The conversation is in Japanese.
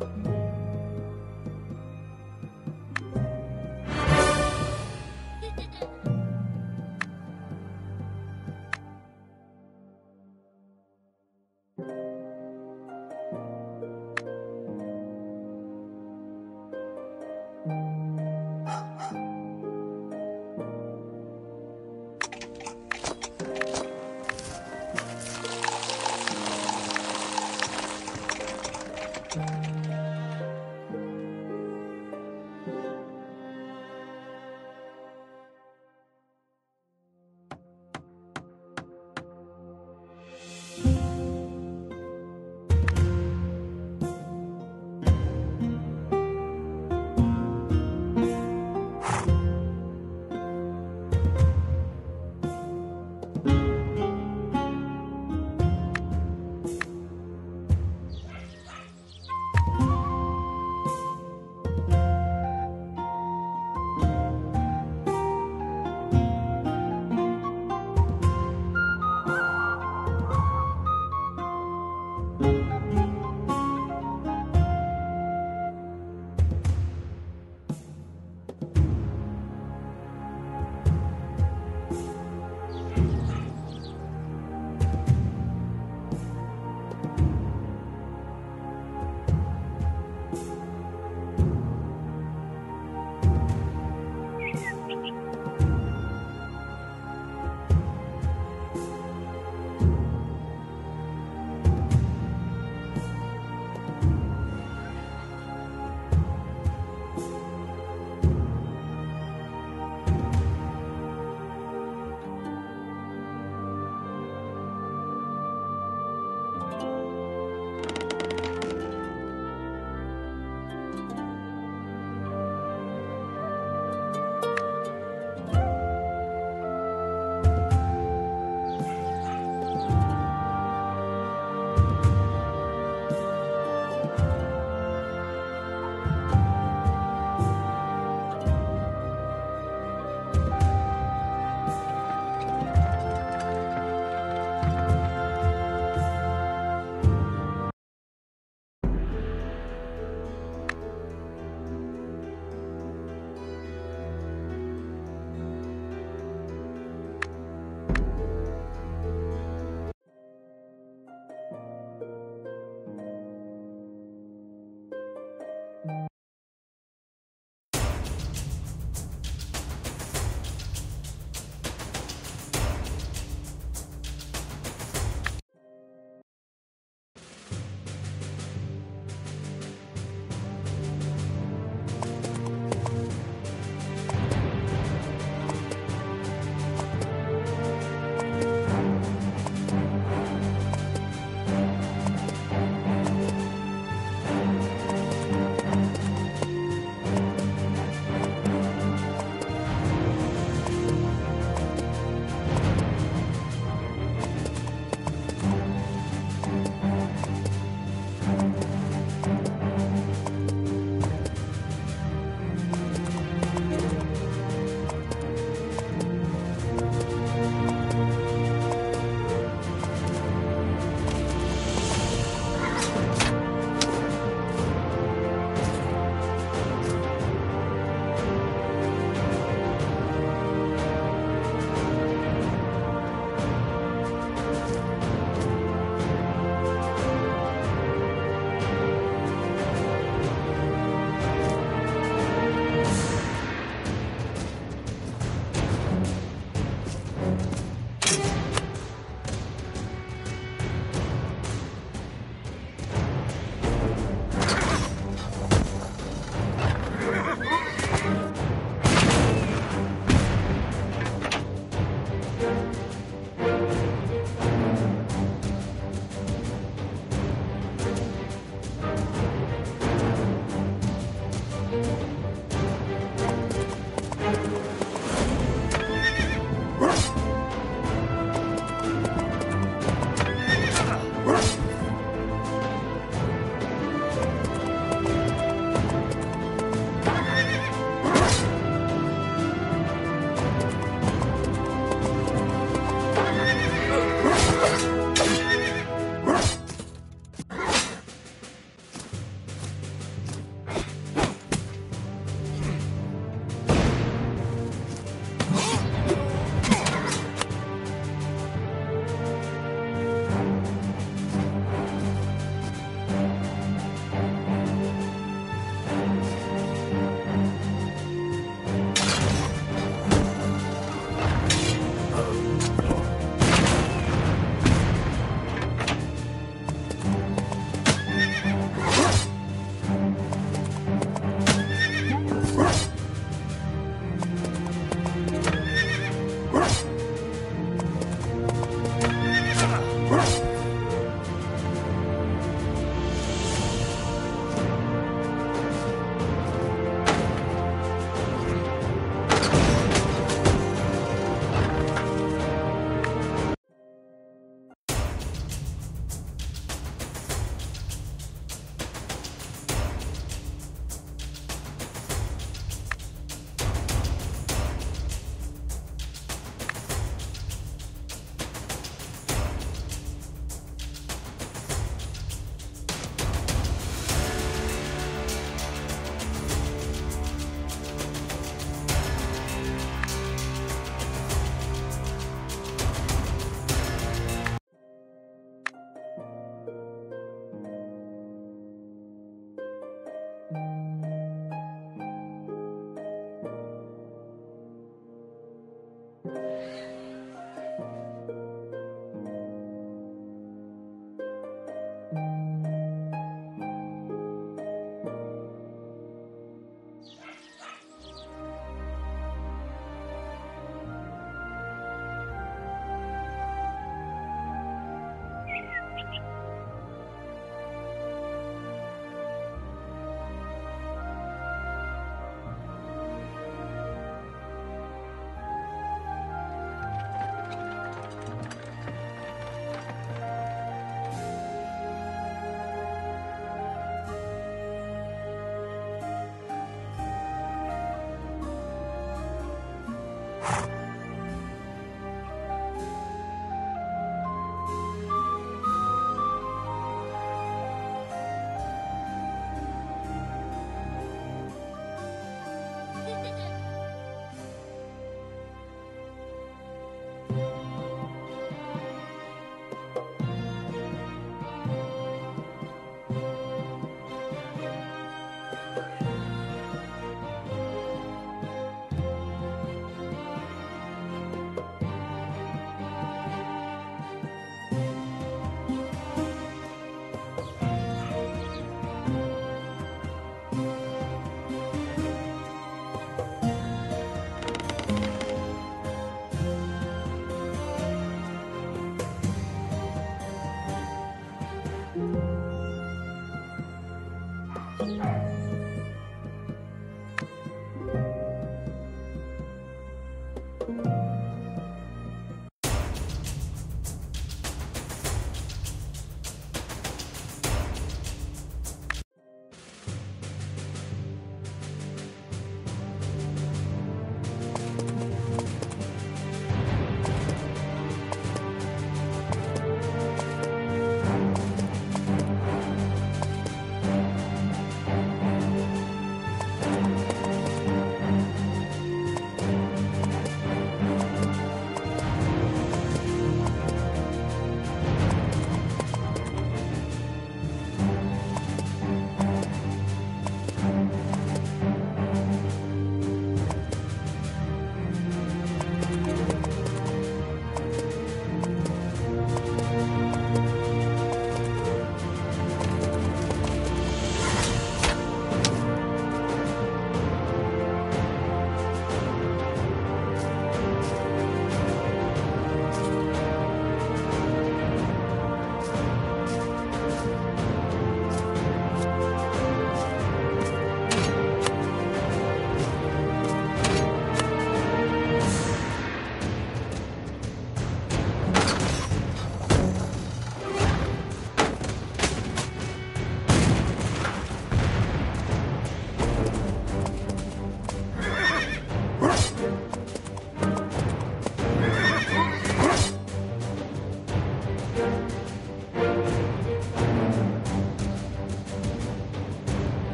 more.